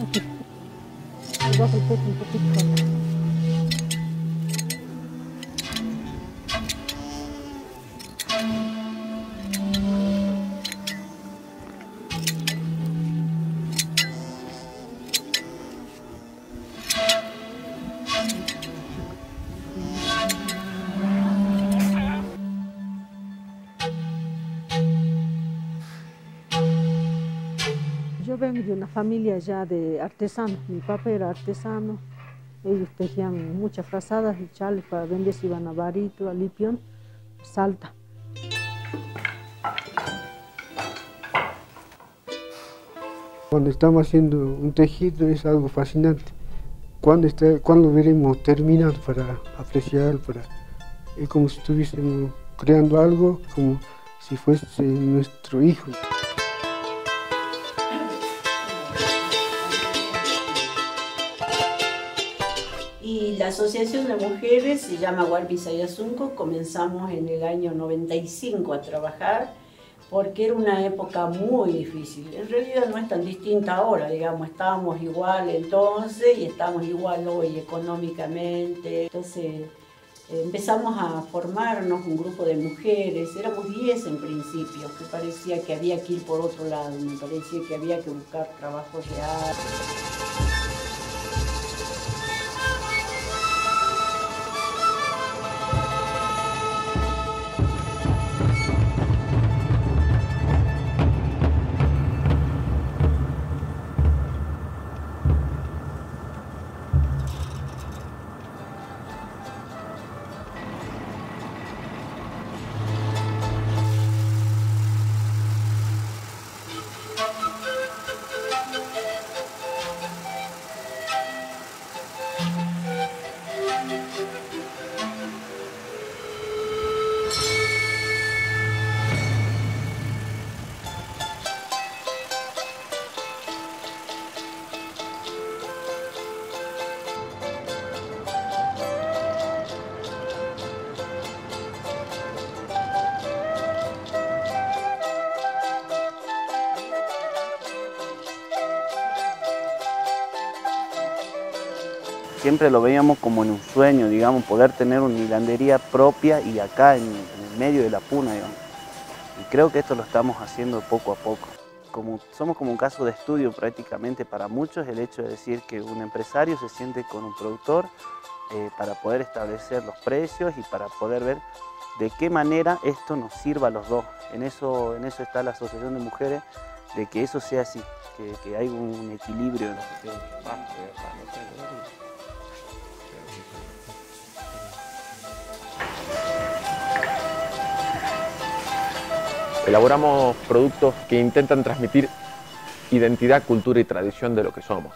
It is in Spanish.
Ay, bakit po kung patik ka? Yo vengo de una familia ya de artesanos, mi papá era artesano, ellos tejían muchas frazadas y chales para vender, se iban a Barito, a Lipión, Salta. Cuando estamos haciendo un tejido es algo fascinante. Cuando, está, cuando veremos terminado para apreciar, para, es como si estuviésemos creando algo, como si fuese nuestro hijo. Y la Asociación de Mujeres se llama Guarpi Sayasunco. Comenzamos en el año 95 a trabajar porque era una época muy difícil. En realidad no es tan distinta ahora, digamos, estábamos igual entonces y estamos igual hoy económicamente. Entonces empezamos a formarnos un grupo de mujeres, éramos 10 en principio, me parecía que había que ir por otro lado, me parecía que había que buscar trabajo real. Siempre lo veíamos como en un sueño, digamos, poder tener una hilandería propia y acá en, en medio de la puna, digamos. Y creo que esto lo estamos haciendo poco a poco. Como, somos como un caso de estudio prácticamente para muchos el hecho de decir que un empresario se siente con un productor eh, para poder establecer los precios y para poder ver de qué manera esto nos sirva a los dos. En eso, en eso está la Asociación de Mujeres, de que eso sea así, que, que hay un equilibrio. en lo Elaboramos productos que intentan transmitir identidad, cultura y tradición de lo que somos.